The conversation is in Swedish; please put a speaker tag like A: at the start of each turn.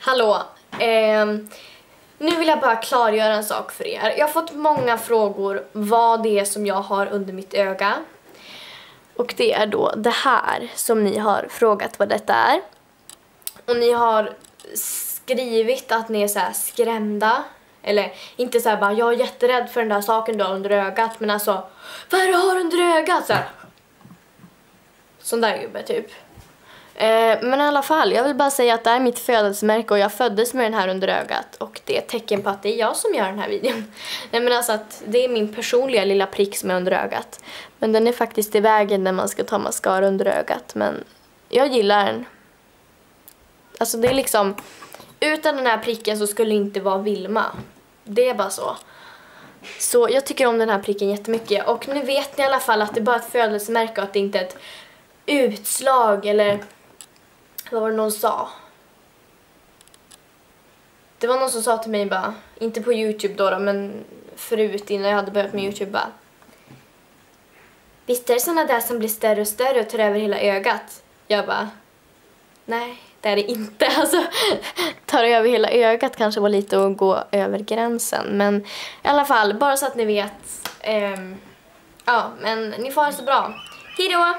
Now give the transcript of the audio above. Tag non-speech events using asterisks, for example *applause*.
A: Hallå! Eh, nu vill jag bara klargöra en sak för er. Jag har fått många frågor vad det är som jag har under mitt öga. Och det är då det här som ni har frågat vad detta är. Och ni har skrivit att ni är så här skrämda. Eller inte så här bara, jag är jätterädd för den där saken du har under ögat. Men alltså, vad är det du har under ögat? Så här. Sån där gubbe typ. Eh, men i alla fall, jag vill bara säga att det är mitt födelsemärke och jag föddes med den här under ögat. Och det är ett tecken på att det är jag som gör den här videon. *laughs* Nej men alltså att det är min personliga lilla prick som är under ögat. Men den är faktiskt i vägen när man ska ta mascara under ögat. Men jag gillar den. Alltså det är liksom, utan den här pricken så skulle det inte vara Vilma. Det är bara så. Så jag tycker om den här pricken jättemycket. Och nu vet ni i alla fall att det är bara ett födelsemärke och att det inte är ett utslag eller vad var det någon sa? Det var någon som sa till mig bara, inte på Youtube då, då men förut innan jag hade börjat med Youtube bara. Visst är det såna där som blir större och större och tar över hela ögat? Jag bara, nej det är det inte. *laughs* Alltså, tar över hela ögat kanske var lite att gå över gränsen. Men i alla fall, bara så att ni vet. Um, ja, men ni får ha det så bra. Hejdå!